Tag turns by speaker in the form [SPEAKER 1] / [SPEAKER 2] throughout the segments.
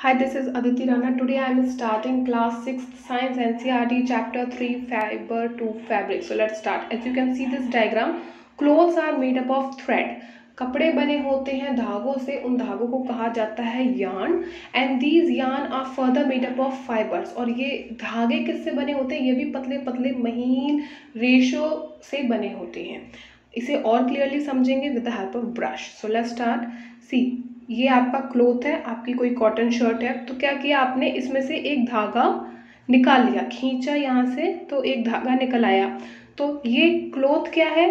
[SPEAKER 1] Hi, this is Aditi Rana. Today I am starting class 6th Science NCRT chapter 3 Fiber to Fabric. So let's start. As you can see this diagram, clothes are made up of thread. कपड़े बने होते हैं धागों से उन धागों को कहा जाता है yarn and these yarn are further made up of fibres और ये धागे किससे बने होते हैं ये भी पतले पतले महीन रेशो से बने होते हैं इसे और क्लियरली समझेंगे with the help of brush so let's start see ये आपका क्लोथ है, आपकी कोई कॉटन शर्ट है तो क्या किया आपने? इसमें से एक धागा निकाल लिया, खींचा यहाँ से तो एक धागा निकल आया। तो ये क्लोथ क्या है?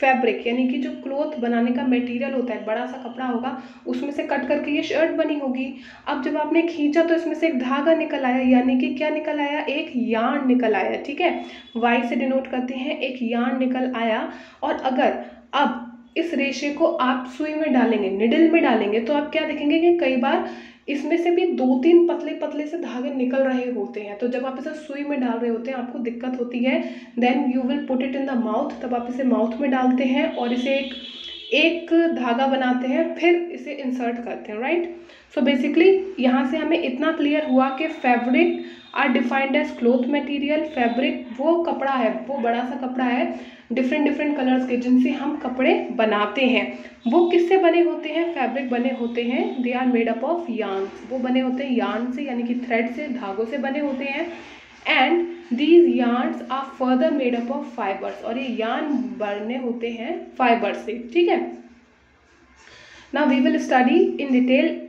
[SPEAKER 1] फैब्रिक, यानी कि जो क्लोथ बनाने का मटेरियल होता है, बड़ा सा कपड़ा होगा, उसमें से कट करके ये शर्ट बनी होगी। अब जब आपने खींचा तो इसमें से एक धागा निकल आया, यानी कि क्या निकल आया? एक यार्न निकल आया, ठीक है? वाई से डिनोट करते हैं, एक यार्न निकल आया, और अगर अब इस रेशे को आप सुई में डालेंगे, निडल में डालेंगे तो आप क्या देखेंगे कि कई बार इसमें से भी दो तीन पतले पतले से धागे निकल रहे होते हैं। तो जब आप इसे सुई में डाल रहे होते हैं, आपको दिक्कत होती है then you will put it in the mouth तब आप इसे माउथ में डालते हैं और इसे एक एक धागा बनाते हैं, फिर इसे इंसर्ट करते हैं राइट सो बेसिकली यहाँ से हमें इतना क्लियर हुआ कि fabric are defined as cloth material fabric वो कपड़ा है, वो बड़ा सा कपड़ा है डिफरेंट डिफरेंट कलर्स के जिनसे हम कपड़े बनाते हैं। वो किससे बने होते हैं? फैब्रिक बने होते हैं। They are made up of yarn वो बने होते हैं यान से, यानी कि थ्रेड से, धागों से बने होते हैं। And these yarns are further made up of fibres और ये यान बने होते हैं फाइबर से। ठीक है? ना we will study in detail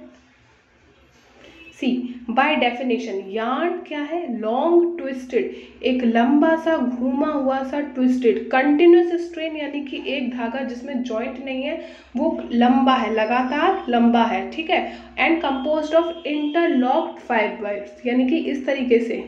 [SPEAKER 1] see by definition yarn क्या है? लॉन्ग ट्विस्टेड एक लंबा सा, घूमा हुआ सा ट्विस्टेड कंटिन्यूस स्ट्रेन यानी कि एक धागा जिसमें जॉइंट नहीं है, वो लंबा है, लगातार लंबा है, ठीक है? And compose of interlocked fibres यानी कि इस तरीके से।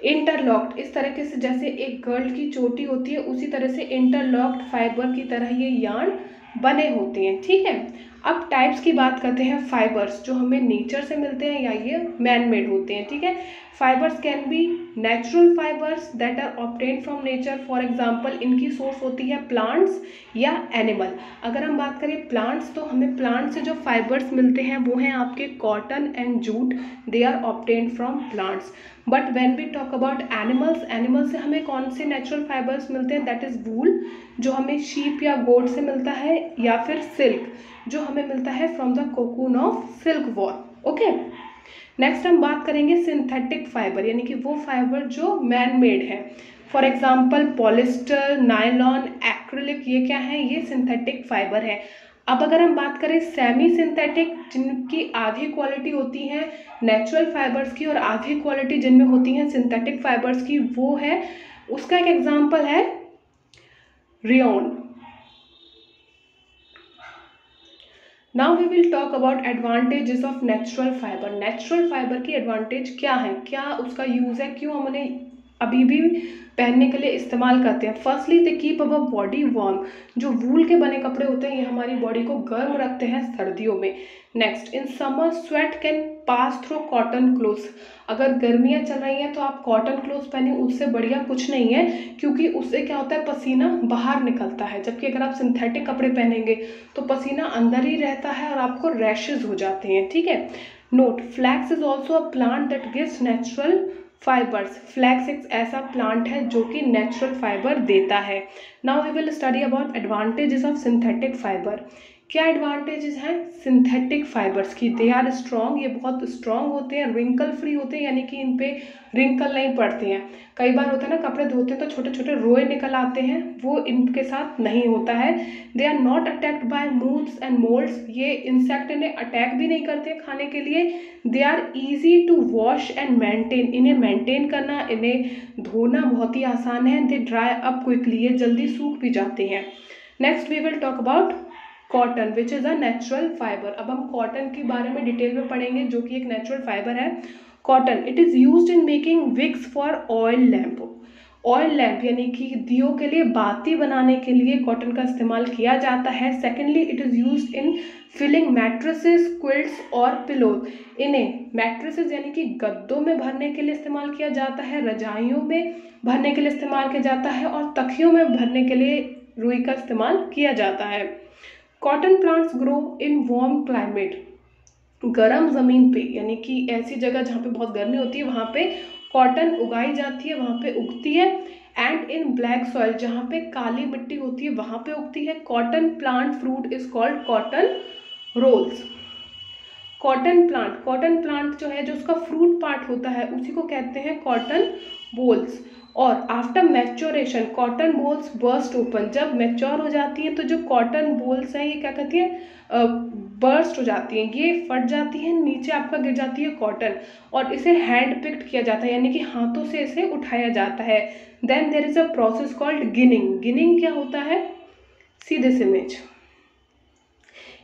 [SPEAKER 1] इंटरलॉक्ड इस तरीके से जैसे एक गर्ल की चोटी होती है, उसी तरह से इंटरलॉक्ड फाइबर की तरह ये यार्न बने होते हैं, ठीक है? अब टाइप्स की बात करते हैं फाइबर्स जो हमें नेचर से मिलते हैं या ये मैन मेड होते हैं, ठीक है? Fibres can be natural fibres that are obtain from nature for example इनकी सोर्स होती है प्लांट्स या एनिमल अगर हम बात करें प्लांट्स तो हमें प्लांट से जो फाइबर्स मिलते हैं, वो हैं आपके cotton and jute they are obtain from plants but when we talk about animals animal से हमें कौन से नेचुरल फाइबर्स मिलते हैं? दैट इज़ वूल जो हमें शीप या गोड से मिलता है, या फिर सिल्क जो हमें मिलता है from the cocoon of silk wool okay next हम बात करेंगे सिंथेटिक फाइबर यानी कि वो फाइबर जो मैन मेड है। For example polyester nylon acrylic ये क्या है? ये सिंथेटिक फाइबर है। अब अगर हम बात करें सेमी सिंथेटिक जिनकी आधी क्वालिटी होती है नेचुरल फाइबर्स की और आधी क्वालिटी जिनमें होती हैं सिंथेटिक फाइबर्स की, वो है, उसका एक एग्ज़ाम्पल है rayon now we will talk about advantages of natural fibre natural fibre की एडवांटेज क्या है? क्या उसका यूज़ है? क्यों हम उन्हें अभी भी पहनने के लिए इस्तेमाल करते हैं। Firstly they keep our body warm जो वूल के बने कपड़े होते हैं, ये हमारी बॉडी को गर्म रखते हैं सर्दियों में। Next in summer sweat can pass through cotton clothes अगर गर्मियाँ चल रही हैं तो आप कॉटन क्लोथ्स पहने, उससे बढ़िया कुछ नहीं है, क्योंकि उससे क्या होता है, पसीना बाहर निकलता है। जबकि अगर आप सिंथेटिक कपड़े पहनेंगे तो पसीना अंदर ही रहता है और आपको रैशेज हो जाते हैं, ठीक है? Note flax is also a plant that gives natural fibres flax एक ऐसा प्लांट है जो कि नेचुरल फाइबर देता है. Now we will study about advantages of synthetic fibre क्या एडवांटेजेस हैं? सिंथेटिक फाइबर्स की। दे आर स्ट्रॉन्ग ये बहुत स्ट्रॉन्ग होते हैं रिंकल फ्री होते हैं, यानी कि इन पर रिंकल नहीं पड़ते हैं। कई बार होता है ना, कपड़े धोते हैं तो छोटे छोटे रोए निकल आते हैं, वो इनके साथ नहीं होता है। They are not attacked by moths and moulds ये इंसेक्ट इन्हें अटैक भी नहीं करते खाने के लिए। They are easy to wash and maintain इन्हें मेंटेन करना, इन्हें धोना बहुत ही आसान है। दे ड्राई अप क्विकली ये जल्दी सूख भी जाते हैं। Next we will talk about cotton which is a natural fibre अब हम कॉटन के बारे में डिटेल में पढ़ेंगे, जो कि एक नेचुरल फाइबर है। Cotton it is use in making wicks for oil lamp oil lamp यानी कि दियो के लिए, बाती बनाने के लिए कॉटन का इस्तेमाल किया जाता है। Secondly it is use in filling mattresses quilts और पिलोज इन्हें मैट्रेसेस यानी कि गद्दों में भरने के लिए इस्तेमाल किया जाता है, रजाइयों में भरने के लिए इस्तेमाल किया जाता है और तखियों में भरने के लिए रुई का इस्तेमाल किया जाता है। Cotton plants grow in warm climate गर्म ज़मीन पे, यानी कि ऐसी जगह जहाँ पे बहुत गर्मी होती है, वहाँ पे कॉटन उगाई जाती है, वहाँ पे उगती है एंड इन ब्लैक सॉइल जहाँ पे काली मिट्टी होती है, वहाँ पे उगती है। Cotton plant fruit is called cotton bolls cotton plant cotton plant जो है, जो उसका फ्रूट पार्ट होता है, उसी को कहते हैं कॉटन बोल्स और after maturation cotton bolls burst open जब मैच्योर हो जाती हैं तो जो कॉटन बोल्स हैं, ये क्या कहती हैं? बर्स्ट हो जाती हैं. ये फट जाती हैं, नीचे आपका गिर जाती है कॉटन और इसे हैंड पिक्ड किया जाता है, यानी कि हाथों से इसे उठाया जाता है. Then there is a process called ginning. Ginning क्या होता है? See this image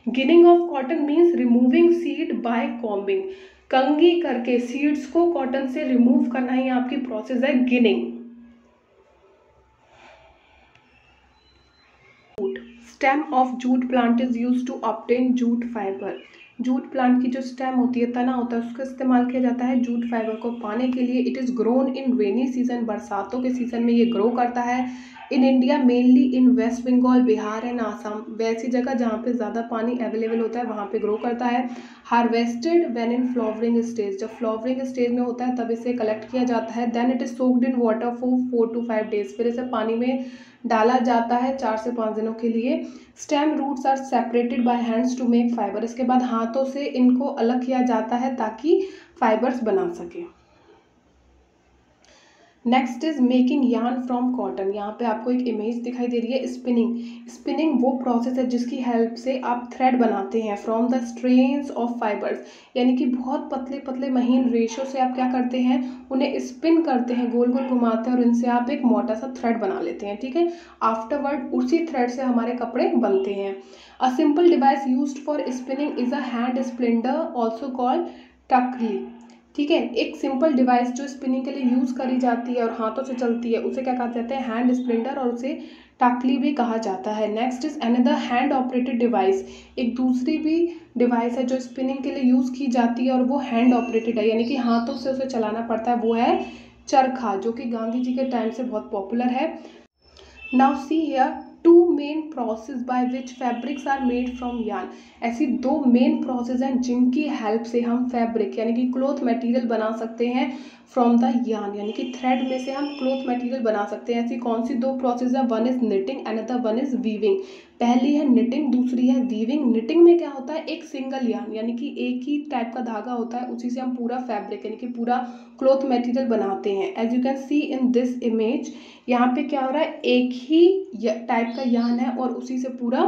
[SPEAKER 1] ginning of cotton means removing seed by combing. कंगी करके सीड्स को कॉटन से रिमूव करना ही आपकी प्रोसेस है ginning. Stem of jute plant is use to obtain jute fibre. Jute plant की जो स्टेम होती है, तना होता है, उसका इस्तेमाल किया जाता है जूट फाइबर को पाने के लिए। It is grown in rainy season बरसातों के सीज़न में ये ग्रो करता है। In India mainly in West Bengal Bihar and Assam वैसी जगह जहाँ पे ज़्यादा पानी अवेलेबल होता है, वहाँ पे ग्रो करता है। Harvested when in flowering stage जब फ्लावरिंग स्टेज में होता है, तब इसे कलेक्ट किया जाता है। Then it is soaked in water for four to five days फिर इसे पानी में डाला जाता है चार से पाँच दिनों के लिए। Stem roots are separated by hands to make fibre इसके बाद हाथों से इनको अलग किया जाता है ताकि फाइबर्स बना सके। Next is making yarn from cotton यहाँ पे आपको एक इमेज दिखाई दे रही है स्पिनिंग स्पिनिंग वो प्रोसेस है जिसकी हेल्प से आप थ्रेड बनाते हैं from the strands of fibres यानी कि बहुत पतले पतले महीन रेशो से आप क्या करते हैं? उन्हें स्पिन करते हैं गोल गोल घुमाते हैं और इनसे आप एक मोटा सा थ्रेड बना लेते हैं, ठीक है? आफ्टरवर्ड उसी थ्रेड से हमारे कपड़े बनते हैं। A simple device use for spinning is a hand spindle also called takli ठीक है, एक सिंपल डिवाइस जो स्पिनिंग के लिए यूज़ करी जाती है और हाथों से चलती है, उसे क्या कहा जाता है? हैंड स्प्लेंडर और उसे टाकली भी कहा जाता है। Next is another hand operated device एक दूसरी भी डिवाइस है जो स्पिनिंग के लिए यूज़ की जाती है और वो हैंड ऑपरेटेड है, यानी कि हाथों से उसे चलाना पड़ता है, वो है चरखा, जो कि गांधी जी के टाइम से बहुत पॉपुलर है। Now see here two main process by which fabrics are made from yarn ऐसी दो मेन प्रोसेस हैं जिनकी हेल्प से हम फैब्रिक यानी कि क्लोथ मटेरियल बना सकते हैं फ्रॉम द यान यानी कि थ्रेड में से हम क्लोथ मटेरियल बना सकते हैं। ऐसी कौन सी दो प्रोसेस हैं? One is knitting and other one is weaving पहली है निटिंग दूसरी है वीविंग निटिंग में क्या होता है? एक सिंगल यान यानी कि एक ही टाइप का धागा होता है, उसी से हम पूरा फैब्रिक यानी कि पूरा क्लोथ मटेरियल बनाते हैं. As you can see in this image यहाँ पे क्या हो रहा है? एक ही टाइप का यान है और उसी से पूरा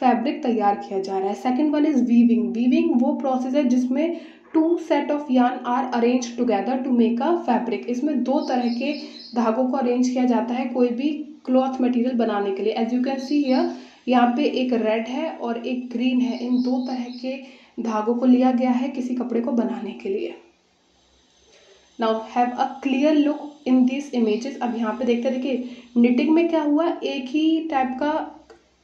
[SPEAKER 1] फैब्रिक तैयार किया जा रहा है. Second one is weaving weaving वो प्रोसेस है जिसमें two set of yarn are arrange together to make a fabric इसमें दो तरह के धागों को अरेंज किया जाता है कोई भी क्लॉथ मटेरियल बनाने के लिए. As you can see here यहाँ पे एक रेड है और एक ग्रीन है। इन दो तरह के धागों को लिया गया है किसी कपड़े को बनाने के लिए। Now have a clear look in this images अब यहाँ पे देखते देखिए निटिंग में क्या हुआ? एक ही टाइप का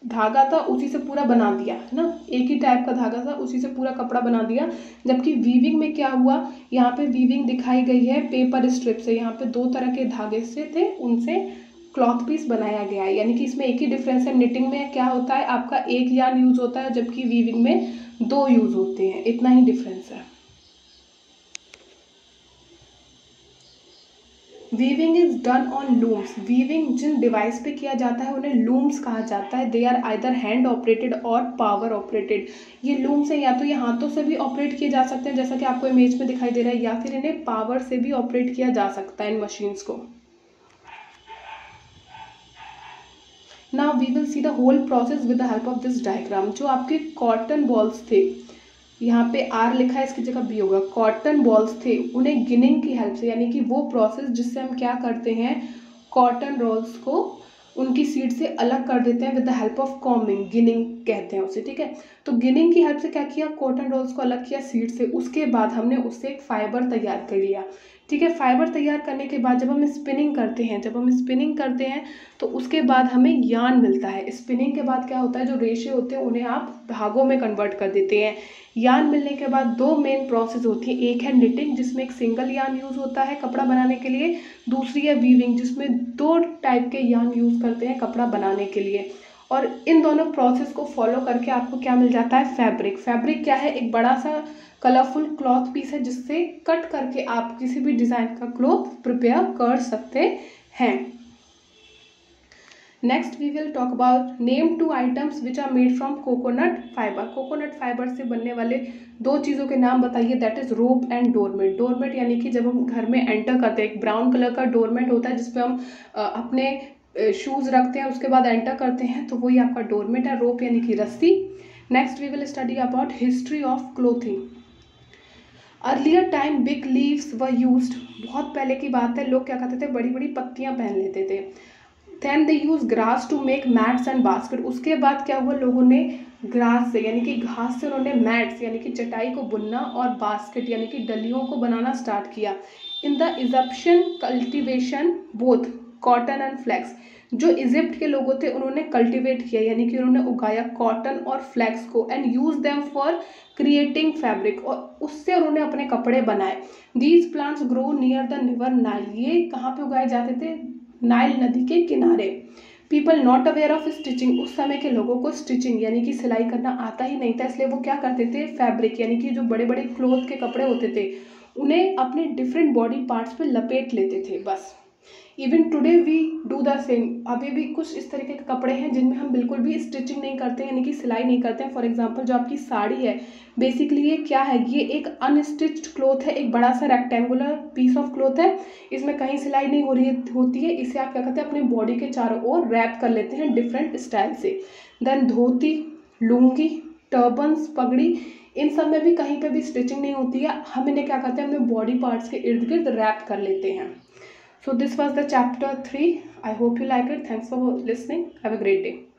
[SPEAKER 1] धागा था, उसी से पूरा बना दिया, है ना? एक ही टाइप का धागा था, उसी से पूरा कपड़ा बना दिया। जबकि वीविंग में क्या हुआ? यहाँ पे वीविंग दिखाई गई है पेपर स्ट्रिप से। यहाँ पे दो तरह के धागे से थे, उनसे क्लॉथ पीस बनाया गया है। यानी कि इसमें एक ही डिफरेंस है निटिंग में क्या होता है, आपका एक यान यूज़ होता है, जबकि वीविंग में दो यूज़ होते हैं। इतना ही डिफरेंस है। Weaving is done on looms weaving Jin device पे किया जाता है, उन्हें लूम्स कहा जाता है। They are either hand operated और पावर ऑपरेटेड ये लूम्स हैं, या तो ये हाथों से भी ऑपरेट किए जा सकते हैं, जैसा कि आपको इमेज में दिखाई दे रहा है, या फिर इन्हें पावर से भी ऑपरेट किया जा सकता है इन मशीन्स को। Now we will see the whole process with the help of this diagram जो आपके कॉटन बॉल्स थे, यहाँ पे आर लिखा है, इसकी जगह बी होगा। कॉटन बॉल्स थे, उन्हें गिनिंग की हेल्प से, यानी कि वो प्रोसेस जिससे हम क्या करते हैं कॉटन रोल्स को उनकी सीड से अलग कर देते हैं with the help of combing ginning कहते हैं उसे, ठीक है? तो गिनिंग की हेल्प से क्या किया? कॉटन रोल्स को अलग किया सीड से। उसके बाद हमने उससे एक फाइबर तैयार कर लिया। ठीक है फाइबर तैयार करने के बाद जब हम स्पिनिंग करते हैं, जब हम स्पिनिंग करते हैं तो उसके बाद हमें यान मिलता है। स्पिनिंग के बाद क्या होता है, जो रेशे होते हैं, उन्हें आप धागों में कन्वर्ट कर देते हैं। यान मिलने के बाद दो मेन प्रोसेस होती है, एक है निटिंग जिसमें एक सिंगल यान यूज़ होता है कपड़ा बनाने के लिए। दूसरी है वीविंग जिसमें दो टाइप के यान यूज़ करते हैं कपड़ा बनाने के लिए। और इन दोनों प्रोसेस को फॉलो करके आपको क्या मिल जाता है? फैब्रिक फैब्रिक क्या है? एक बड़ा सा कलरफुल क्लॉथ पीस है जिससे कट करके आप किसी भी डिज़ाइन का क्लॉथ प्रिपेयर कर सकते हैं। Next we will talk about name two items which are made from coconut fibre coconut fibre से बनने वाले दो चीज़ों के नाम बताइए। That is rope and doormat doormat यानी कि जब हम घर में एंटर करते हैं, एक ब्राउन कलर का डोरमेट होता है जिसपे हम अपने शूज़ रखते हैं, उसके बाद एंटर करते हैं तो वही आपका डोरमेट है रोप यानी कि रस्सी। Next we will study about history of clothing earlier time big leaves we use बहुत पहले की बात है, लोग क्या करते थे? बड़ी बड़ी पत्तियाँ पहन लेते थे। Then they use grass to make mats and basket उसके बाद क्या हुआ? लोगों ने ग्रास से, यानी कि घास से उन्होंने मैट्स यानी कि चटाई को बुनना और बास्केट यानी कि डलियों को बनाना स्टार्ट किया। In the Egyptian cultivation both cotton and flax जो इजिप्ट के लोगों थे, उन्होंने कल्टिवेट किया, यानी कि उन्होंने उगाया कॉटन और फ्लैक्स को and use them for creating fabric और उससे उन्होंने अपने कपड़े बनाए। These plants grow near the river Nile ये कहाँ पे उगाए जाते थे? नाइल नदी के किनारे। People not aware of stitching उस समय के लोगों को स्टिचिंग यानी कि सिलाई करना आता ही नहीं था, इसलिए वो क्या करते थे? फैब्रिक यानी कि जो बड़े बड़े क्लोथ के कपड़े होते थे, उन्हें अपने डिफरेंट बॉडी पार्ट्स पे लपेट लेते थे, बस। Even today we do the same अभी भी कुछ इस तरीके के कपड़े हैं जिनमें हम बिल्कुल भी स्टिचिंग नहीं करते, यानी कि सिलाई नहीं करते हैं। फॉर एग्जांपल जो आपकी साड़ी है बेसिकली ये क्या है? ये एक अनस्टिच्ड क्लोथ है, एक बड़ा सा रेक्टेंगुलर पीस ऑफ़ क्लोथ है। इसमें कहीं सिलाई नहीं हो रही होती है। इसे आप क्या करते हैं? अपनी बॉडी के चारों ओर रैप कर लेते हैं डिफरेंट स्टाइल से। देन धोती, लुंगी टर्बन्स पगड़ी, इन सब में भी कहीं पे भी स्टिचिंग नहीं होती है। हम इन्हें क्या करते हैं? अपने बॉडी पार्ट्स के इर्द गिर्द रैप कर लेते हैं। So this was the chapter 3. I hope you like it. Thanks for listening. Have a great day.